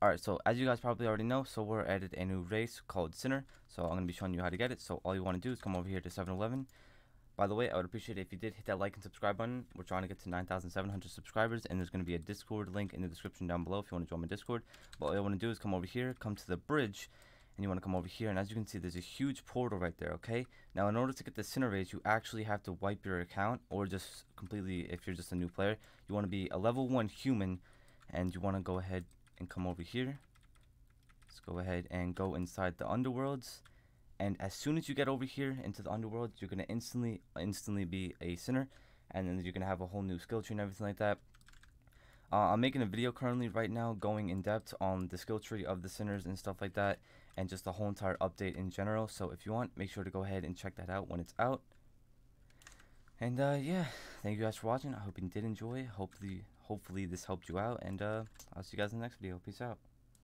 Alright, so as you guys probably already know, so we're added a new race called Sinner. So I'm going to be showing you how to get it. So all you want to do is come over here to 7-Eleven. By the way, I would appreciate it if you did hit that like and subscribe button. We're trying to get to 9,700 subscribers, and there's going to be a Discord link in the description down below if you want to join my Discord. But all you want to do is come over here, come to the bridge, and you want to come over here. And as you can see, there's a huge portal right there, okay? Now, in order to get the Sinner race, you actually have to wipe your account, or just completely, if you're just a new player, you want to be a level 1 human, and you want to go ahead and come over here. Let's go ahead and go inside the underworlds. And as soon as you get over here into the underworld you're gonna instantly instantly be a sinner. And then you're gonna have a whole new skill tree and everything like that. Uh, I'm making a video currently right now going in depth on the skill tree of the sinners and stuff like that and just the whole entire update in general. So if you want make sure to go ahead and check that out when it's out. And uh, yeah thank you guys for watching. I hope you did enjoy. Hopefully hopefully this helped you out and uh, I'll see you guys in the next video. Peace out